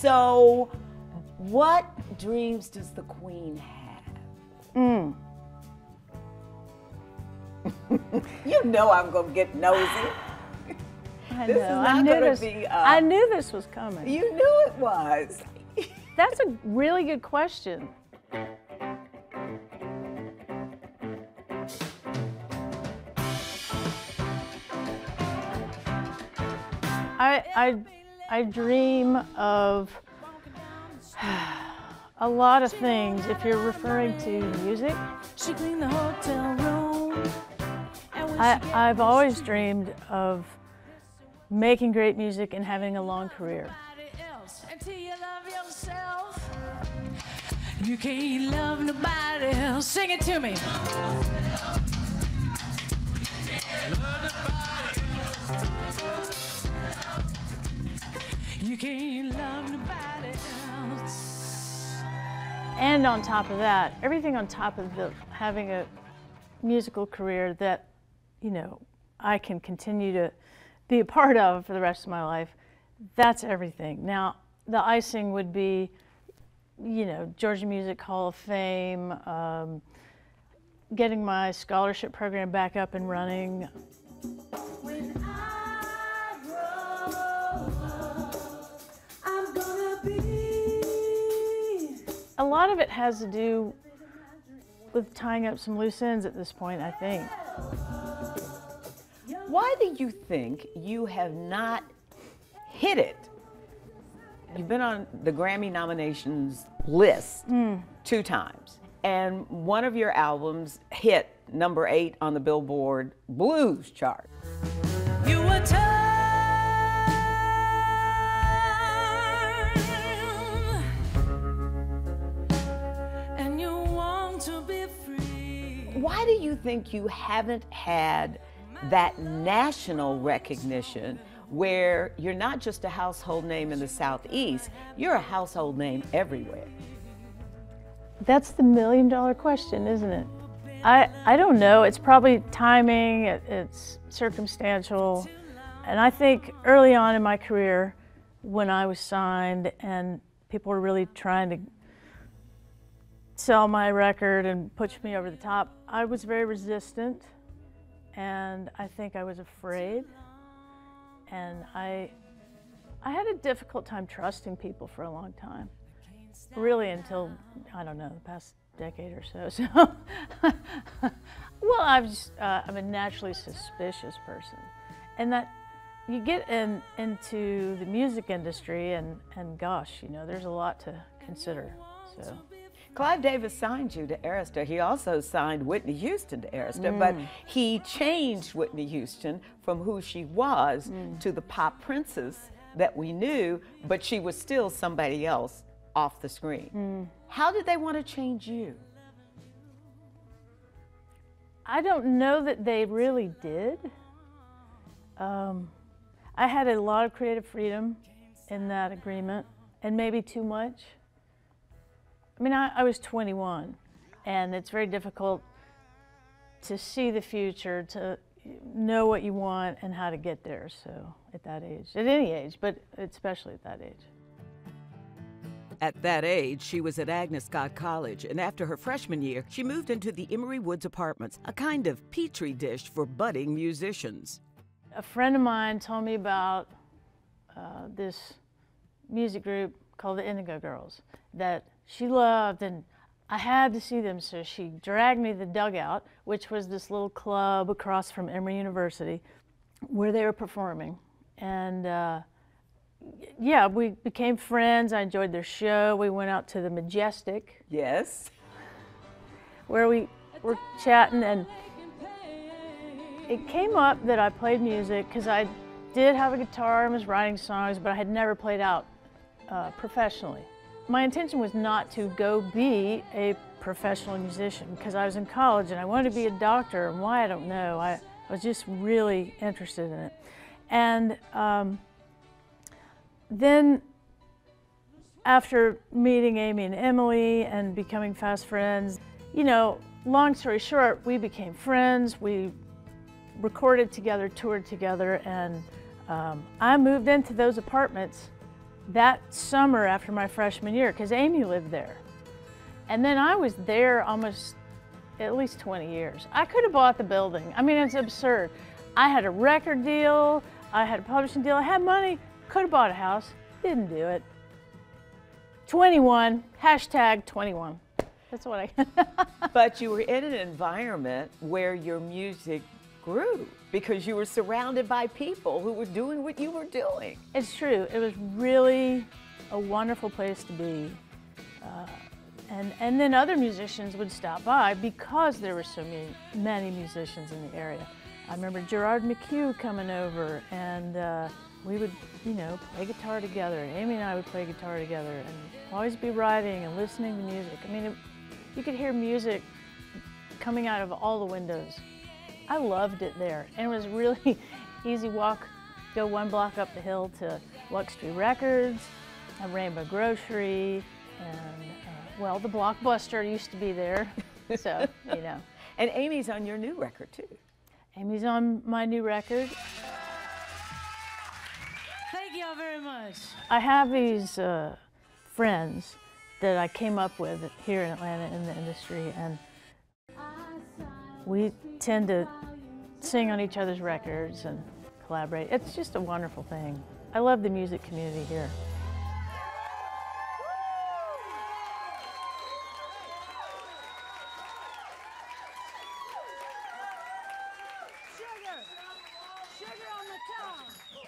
So, what dreams does the queen have? Mm. you know I'm gonna get nosy. I This know. is I knew this. be, uh, I knew this was coming. You knew it was. That's a really good question. I, I, I dream of a lot of things. If you're referring to music, She cleaned the hotel room. I, I've always dreamed of making great music and having a long career. until you love yourself. You can't love nobody else. Sing it to me. You can't love nobody else. And on top of that, everything on top of the having a musical career that, you know, I can continue to be a part of for the rest of my life, that's everything. Now, the icing would be, you know, Georgia Music Hall of Fame, um, getting my scholarship program back up and running. A lot of it has to do with tying up some loose ends at this point, I think. Why do you think you have not hit it? You've been on the Grammy nominations list hmm. two times, and one of your albums hit number eight on the Billboard Blues chart. Why do you think you haven't had that national recognition where you're not just a household name in the Southeast, you're a household name everywhere? That's the million dollar question, isn't it? I, I don't know. It's probably timing, it, it's circumstantial. And I think early on in my career, when I was signed and people were really trying to sell my record and push me over the top, I was very resistant. And I think I was afraid. And I, I had a difficult time trusting people for a long time really until I don't know the past decade or so. So, well, I'm just uh, I'm a naturally suspicious person, and that you get in into the music industry, and and gosh, you know, there's a lot to consider. So. Clive Davis signed you to Arista. He also signed Whitney Houston to Arista, but mm. he changed Whitney Houston from who she was mm. to the pop princess that we knew, but she was still somebody else off the screen. Mm. How did they want to change you? I don't know that they really did. Um, I had a lot of creative freedom in that agreement, and maybe too much. I mean, I, I was 21, and it's very difficult to see the future, to know what you want and how to get there. So, at that age, at any age, but especially at that age. At that age, she was at Agnes Scott College, and after her freshman year, she moved into the Emory Woods Apartments, a kind of petri dish for budding musicians. A friend of mine told me about uh, this music group called the Indigo Girls that she loved, and I had to see them. So she dragged me to the Dugout, which was this little club across from Emory University, where they were performing. And uh, yeah, we became friends. I enjoyed their show. We went out to the Majestic, Yes. where we were chatting, and it came up that I played music because I did have a guitar and was writing songs, but I had never played out uh, professionally. My intention was not to go be a professional musician because I was in college and I wanted to be a doctor, and why I don't know. I, I was just really interested in it. And um, then after meeting Amy and Emily and becoming fast friends, you know, long story short, we became friends. We recorded together, toured together, and um, I moved into those apartments that summer after my freshman year, because Amy lived there. And then I was there almost at least 20 years. I could have bought the building. I mean, it's absurd. I had a record deal, I had a publishing deal, I had money, could have bought a house, didn't do it. 21, hashtag 21. That's what I. but you were in an environment where your music grew because you were surrounded by people who were doing what you were doing. It's true. It was really a wonderful place to be. Uh, and, and then other musicians would stop by because there were so many, many musicians in the area. I remember Gerard McHugh coming over and uh, we would, you know, play guitar together. Amy and I would play guitar together and always be writing and listening to music. I mean, it, you could hear music coming out of all the windows. I loved it there. And it was really easy walk, go one block up the hill to Wuxtry Records, a Rainbow Grocery, and uh, well, the Blockbuster used to be there. so, you know. And Amy's on your new record too. Amy's on my new record. Thank y'all very much. I have these uh, friends that I came up with here in Atlanta in the industry, and we tend to sing on each other's records and collaborate. It's just a wonderful thing. I love the music community here. Sugar. On the top.